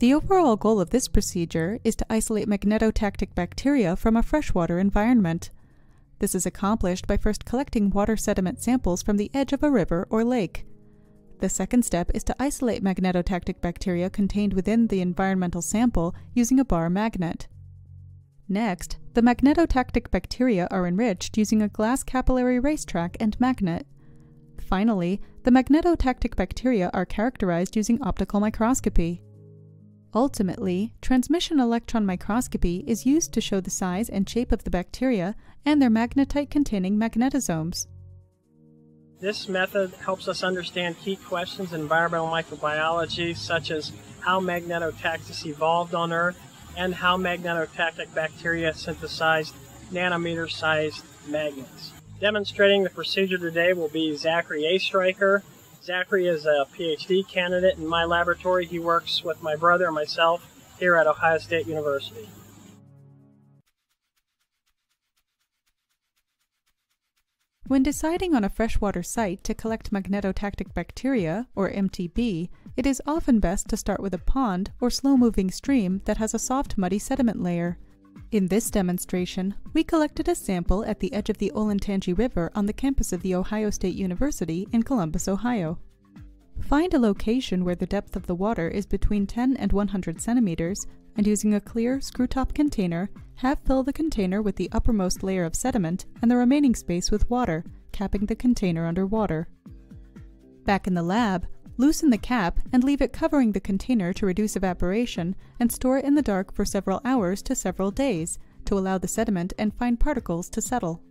The overall goal of this procedure is to isolate magnetotactic bacteria from a freshwater environment. This is accomplished by first collecting water sediment samples from the edge of a river or lake. The second step is to isolate magnetotactic bacteria contained within the environmental sample using a bar magnet. Next, the magnetotactic bacteria are enriched using a glass capillary racetrack and magnet. Finally, the magnetotactic bacteria are characterized using optical microscopy. Ultimately, transmission electron microscopy is used to show the size and shape of the bacteria and their magnetite-containing magnetosomes. This method helps us understand key questions in environmental microbiology, such as how magnetotaxis evolved on Earth and how magnetotactic bacteria synthesized nanometer-sized magnets. Demonstrating the procedure today will be Zachery Oestreicher. Zachery is a PhD candidate in my laboratory. He works with my brother and myself here at Ohio State University. When deciding on a freshwater site to collect magnetotactic bacteria, or MTB, it is often best to start with a pond or slow-moving stream that has a soft muddy sediment layer. In this demonstration, we collected a sample at the edge of the Olentangy River on the campus of The Ohio State University in Columbus, Ohio. Find a location where the depth of the water is between 10 and 100 centimeters, and using a clear screw-top container, half fill the container with the uppermost layer of sediment and the remaining space with water, capping the container underwater. Back in the lab, loosen the cap and leave it covering the container to reduce evaporation and store it in the dark for several hours to several days to allow the sediment and fine particles to settle.